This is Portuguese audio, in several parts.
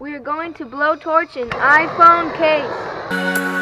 We are going to blowtorch an iPhone case.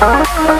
Thank